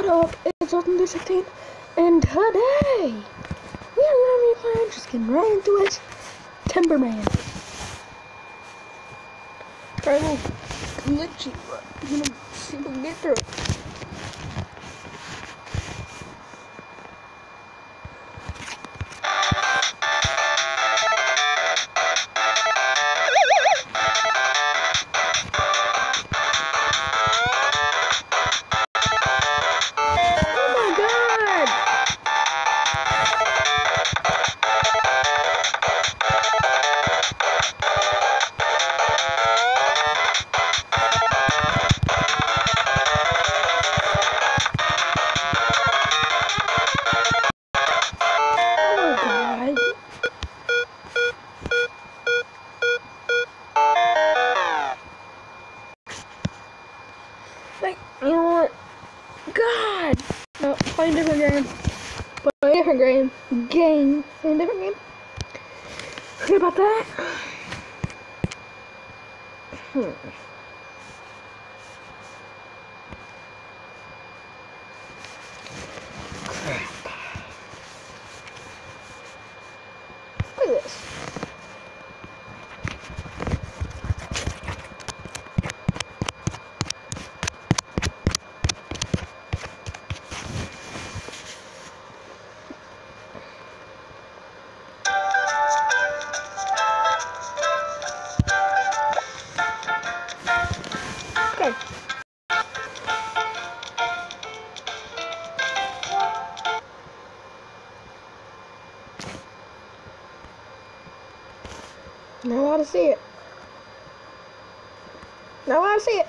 What up? It's Austin 16 and today we are gonna be playing just getting right into it. Timberman. Try a little glitchy, but I'm gonna see get through. God! No, play a different game. Play a different game. Game. Play a different game. Forget about that. Hmm. Crap. Look at this. Not allowed to see it. Not allowed to see it.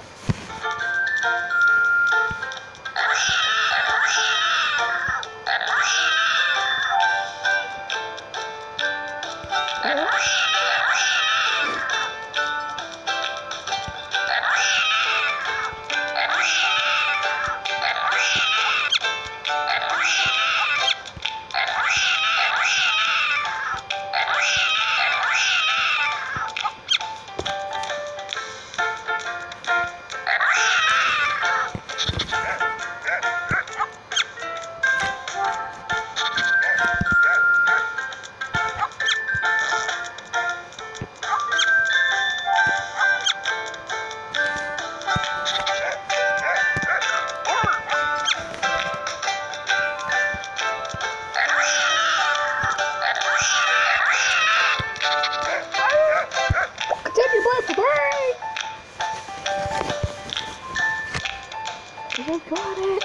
I got it.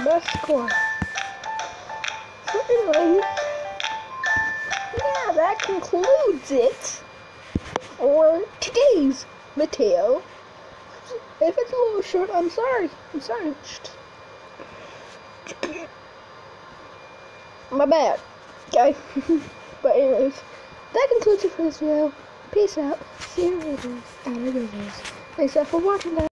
Best score. So anyways, yeah, that concludes it for today's video. If it's a little short, I'm sorry. I'm sorry. My bad. Okay. but anyways, that concludes it for this video. Peace out. See you later. Alligators. Thanks for watching guys.